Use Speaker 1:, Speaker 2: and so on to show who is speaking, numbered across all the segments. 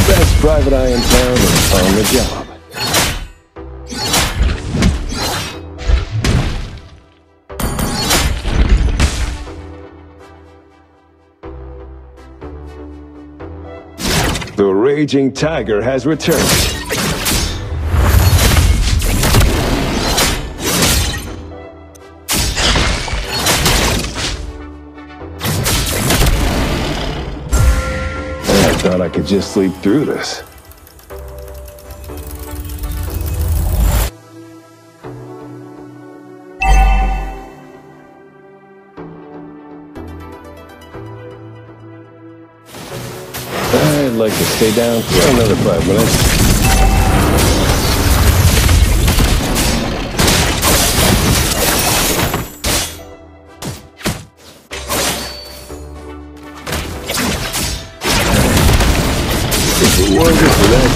Speaker 1: The best private eye in town is on the job. The raging tiger has returned. Could just sleep through this. I'd like to stay down for another five minutes.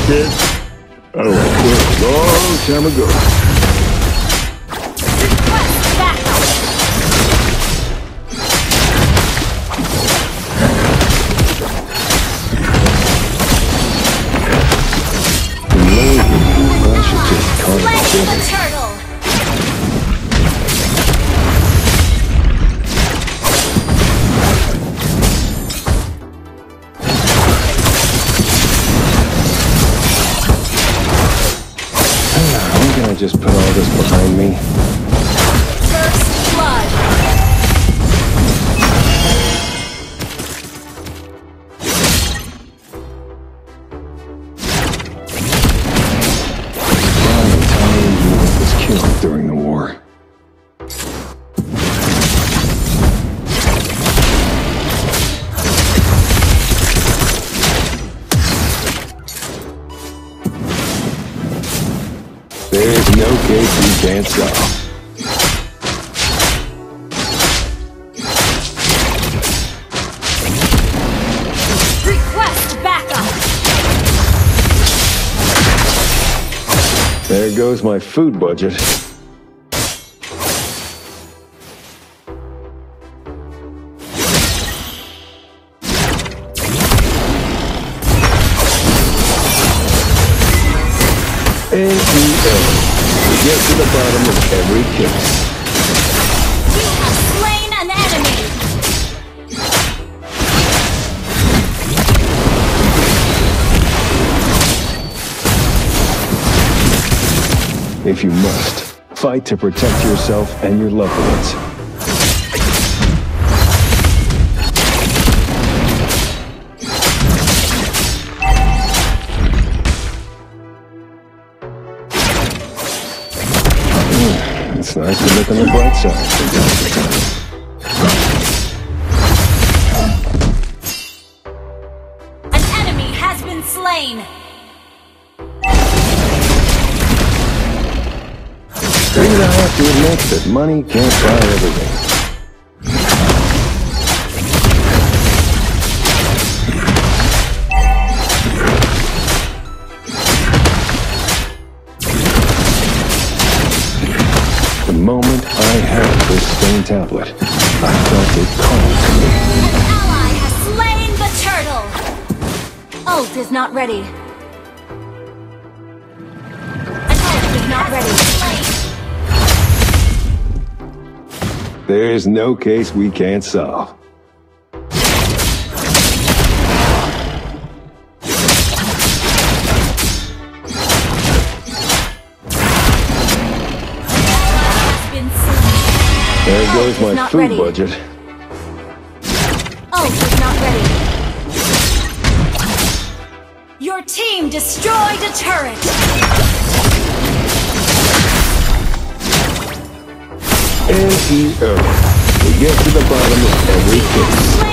Speaker 1: Kid, I quit a long time ago. I'm just put all this behind me.
Speaker 2: First blood.
Speaker 1: John entire unit was killed during the war.
Speaker 2: Request backup.
Speaker 1: There goes my food budget. Bottom of every case.
Speaker 2: You have slain an enemy.
Speaker 1: If you must, fight to protect yourself and your loved ones. Nice to look on the bright side from time to time.
Speaker 2: An enemy has been slain.
Speaker 1: Gonna have to admit that money can't buy everything.
Speaker 2: Ult is not ready. Ult is not ready.
Speaker 1: There's no case we can't solve.
Speaker 2: Has been slain.
Speaker 1: There goes my food
Speaker 2: ready.
Speaker 1: budget.
Speaker 2: Ult is not ready. Team destroyed a turret.
Speaker 1: N-E-O. We get to the bottom of every case.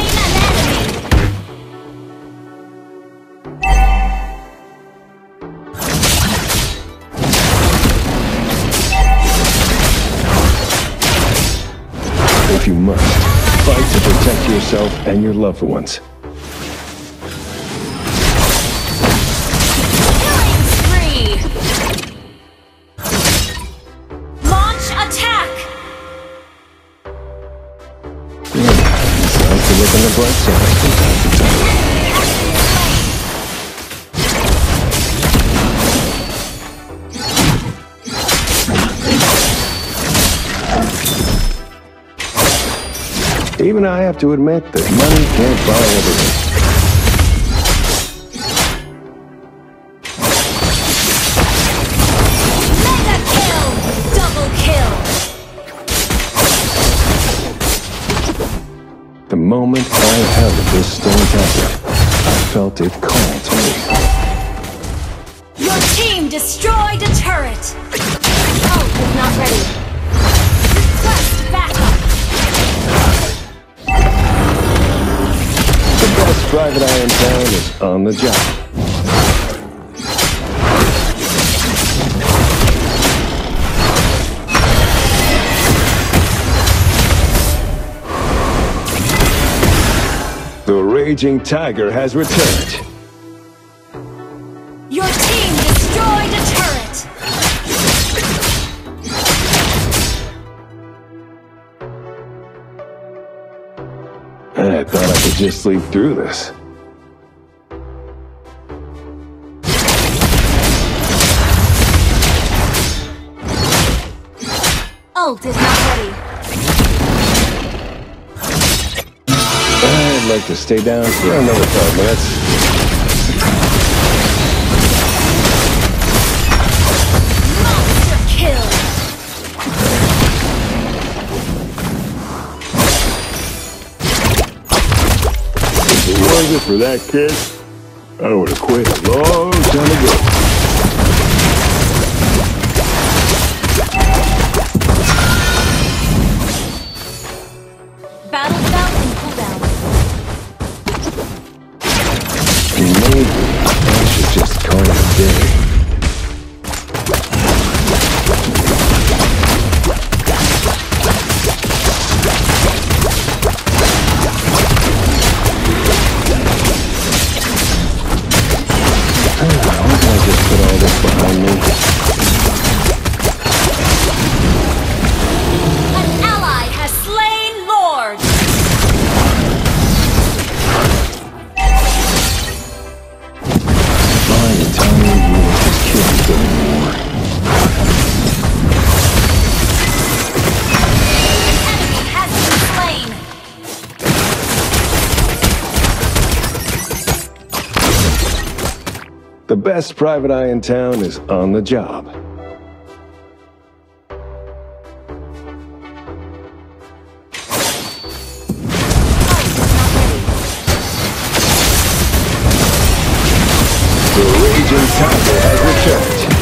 Speaker 1: If you must, fight to protect yourself and your loved ones. the blood. Even I have to admit that money can't buy everything. Moment I held this stone tablet, I felt it call to me.
Speaker 2: Your team destroyed a turret! Ult is not ready. Request backup!
Speaker 1: The best private eye in town is on the job. Raging tiger has returned.
Speaker 2: Your team destroyed a turret!
Speaker 1: I thought I could just sleep through this.
Speaker 2: Ult is not ready.
Speaker 1: Like to stay down for another five minutes. If it wasn't for that kid, I would have quit a long time ago. Best private eye in town is on the job. The raging tiger has returned.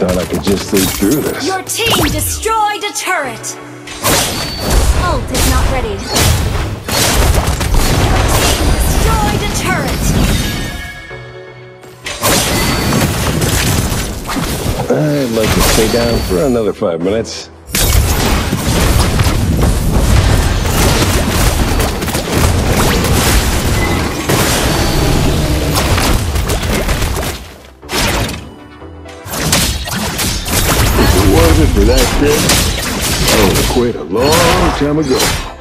Speaker 1: Thought I could just sleep through this.
Speaker 2: Your team destroyed a turret! Ult is not ready. Your team destroyed a turret!
Speaker 1: I'd like to stay down for another five minutes. Kid, I quit a long time ago.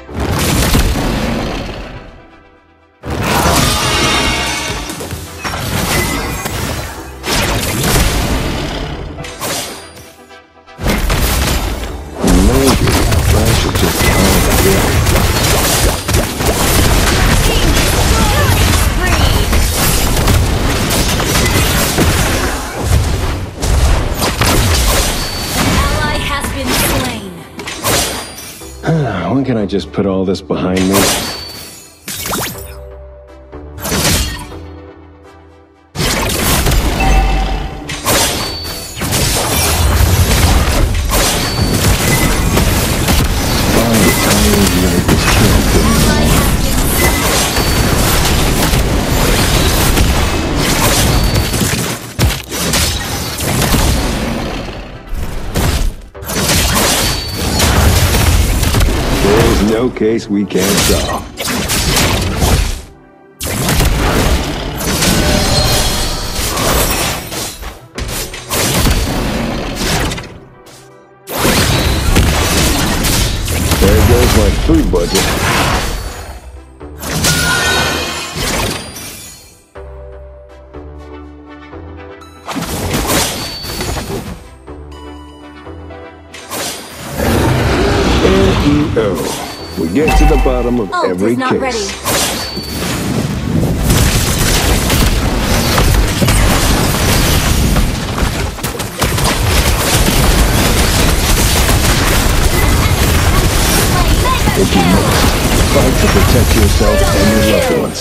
Speaker 1: Can I just put all this behind me? There's no case we can't solve. Oh, we get to the bottom of
Speaker 2: Ult
Speaker 1: every case.
Speaker 2: ready.
Speaker 1: If you must, fight to protect yourself and your loved ones.